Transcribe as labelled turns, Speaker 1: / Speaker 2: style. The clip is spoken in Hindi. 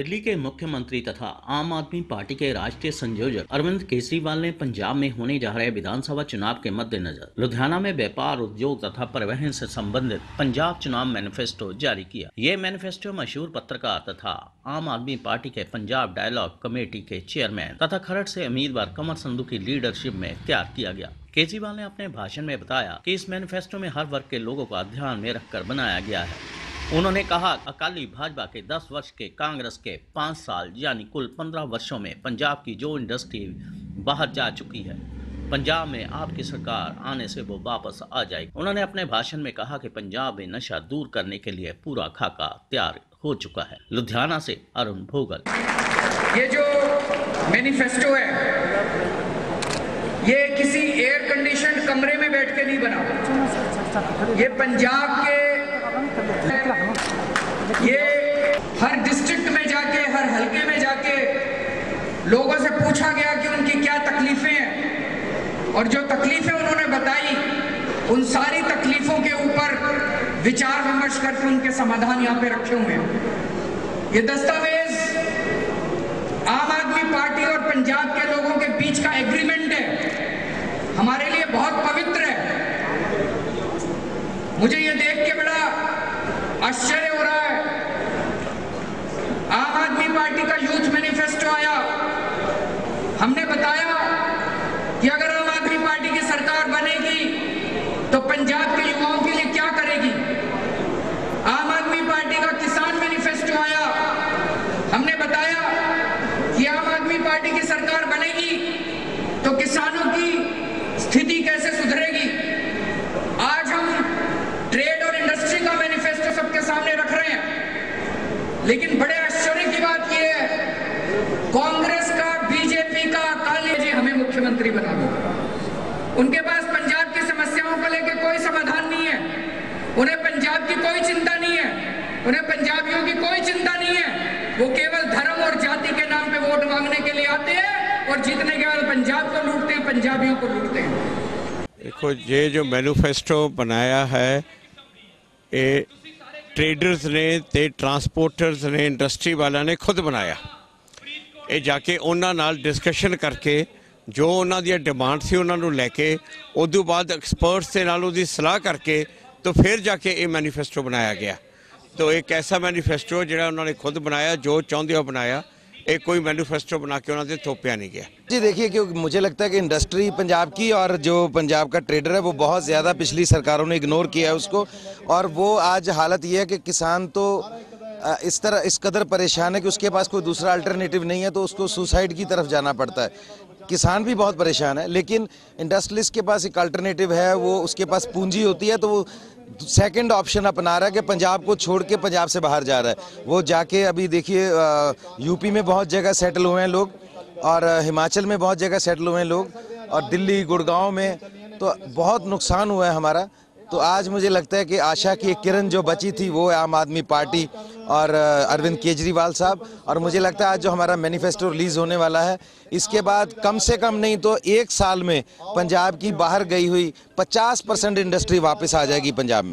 Speaker 1: दिल्ली के मुख्यमंत्री तथा आम आदमी पार्टी के राष्ट्रीय संयोजक अरविंद केजरीवाल ने पंजाब में होने जा रहे विधानसभा चुनाव के मद्देनजर लुधियाना में व्यापार, उद्योग तथा परिवहन से संबंधित पंजाब चुनाव मैनिफेस्टो जारी किया। ये मैनिफेस्टो मशहूर पत्रकार तथा आम आदमी पार्टी के पंजाब डायलॉग कमेटी के चेयरमैन तथा खरड़ से उम्मीदवार कमर संधु की लीडरशिप में तैयार किया गया। केजरीवाल ने अपने भाषण में बताया कि इस मैनिफेस्टो में हर वर्ग के लोगों को ध्यान में रखकर बनाया गया है। उन्होंने कहा, अकाली भाजपा के 10 वर्ष के कांग्रेस के 5 साल, यानी कुल 15 वर्षों में पंजाब की जो इंडस्ट्री बाहर जा चुकी है, पंजाब में आपकी सरकार आने से वो वापस आ जाएगी। उन्होंने अपने भाषण में कहा कि पंजाब में नशा दूर करने के लिए पूरा खाका तैयार हो चुका है। लुधियाना से अरुण भोगल।
Speaker 2: ये जो मैनिफेस्टो है, ये किसी एयर कंडीशन कमरे में बैठ के नहीं बना। ये पंजाब के ये हर डिस्ट्रिक्ट में जाके हर हलके में जाके लोगों से पूछा गया कि उनकी क्या तकलीफें हैं। और जो तकलीफें उन्होंने बताई, उन सारी तकलीफों के ऊपर विचार विमर्श करके उनके समाधान यहाँ पे रखे हुए हैं। ये दस्तावेज़ आम आदमी पार्टी और पंजाब के लोगों के बीच का एग्रीमेंट है। हमारे लिए बहुत पवित्र है। मुझे ये देख के बड़ा आश्चर्य हो रहा है आम आदमी पार्टी का यूथ मैनिफेस्टो आया हमने बताया कि अगर आम आदमी पार्टी की सरकार बनेगी तो पंजाब के युवाओं के लिए क्या करेगी? आम आदमी पार्टी का किसान मैनिफेस्टो आया। हमने बताया कि आम आदमी पार्टी की सरकार बनेगी तो किसानों की स्थिति कैसे सुधरेगी? आज हम ट्रेड और इंडस्ट्री का मैनिफेस्टो सबके सामने रख रहे हैं। लेकिन बड़े आश्चर्य की बात यह है, कांग्रेस का, बीजेपी का अकाली हमें मुख्यमंत्री बना दो। उनके पास पंजाब की कोई चिंता नहीं है उन्हें पंजाबियों की कोई चिंता नहीं है वो केवल धर्म और जाति के नाम पे वोट मांगने के लिए आते हैं और जीतने के बाद पंजाब को लूटते हैं पंजाबियों को लूटते हैं
Speaker 3: देखो ये जो मैनिफेस्टो बनाया है ਇਹ ਟ੍ਰੇਡਰਸ ਨੇ ਤੇ ਟਰਾਂਸਪੋਰਟਰਸ ਨੇ ਇੰਡਸਟਰੀ ਵਾਲਿਆਂ ਨੇ ਖੁਦ ਬਣਾਇਆ ਇਹ ਜਾ ਕੇ ਉਹਨਾਂ ਨਾਲ ਡਿਸਕਸ਼ਨ ਕਰਕੇ ਜੋ ਉਹਨਾਂ ਦੀਆਂ ਡਿਮਾਂਡ ਸੀ ਉਹਨਾਂ ਨੂੰ ਲੈ ਕੇ ਉਦੋਂ ਬਾਅਦ ਐਕਸਪਰਟਸ ਦੇ ਨਾਲ ਉਹਦੀ ਸਲਾਹ ਕਰਕੇ ਤੋਂ ਫਿਰ ਜਾ ਕੇ ਇਹ ਮੈਨੀਫੈਸਟੋ ਬਣਾਇਆ ਗਿਆ ਤੋਂ ਇੱਕ ਐਸਾ ਮੈਨੀਫੈਸਟੋ ਜਿਹੜਾ ਉਹਨਾਂ ਨੇ ਖੁਦ ਬਣਾਇਆ ਜੋ ਚਾਹੁੰਦੇ ਹੋ ਬਣਾਇਆ ਇਹ ਕੋਈ ਮੈਨੀਫੈਸਟੋ ਬਣਾ ਕੇ ਉਹਨਾਂ ਦੇ ਥੋਪਿਆ नहीं गया
Speaker 4: जी देखिए क्योंकि मुझे लगता है कि इंडस्ट्री पंजाब की और जो पंजाब का ट्रेडर है वो बहुत ज़्यादा पिछली सरकारों ने इग्नोर किया है उसको और वो आज हालत ये है कि किसान तो अ, इस तरह इस कदर परेशान है कि उसके पास कोई दूसरा अल्टरनेटिव नहीं है तो उसको सुसाइड की तरफ जाना पड़ता है किसान भी बहुत परेशान है, लेकिन इंडस्ट्रियलिस्ट के पास एक अल्टरनेटिव है, वो उसके पास पूंजी होती है तो वो सेकंड ऑप्शन अपना रहा है कि पंजाब को छोड़ के पंजाब से बाहर जा रहा है। वो जाके अभी देखिए यूपी में बहुत जगह सेटल हुए हैं लोग, और हिमाचल में बहुत जगह सेटल हुए हैं लोग, और दिल्ली, गुड़गांव में तो बहुत नुकसान हुआ है हमारा। तो आज मुझे लगता है कि आशा की एक किरण जो बची थी, वो आम आदमी पार्टी और अरविंद केजरीवाल साहब। और मुझे लगता है आज जो हमारा मैनिफेस्टो रिलीज़ होने वाला है, इसके बाद कम से कम नहीं तो एक साल में पंजाब की बाहर गई हुई 50 परसेंट इंडस्ट्री वापस आ जाएगी पंजाब में।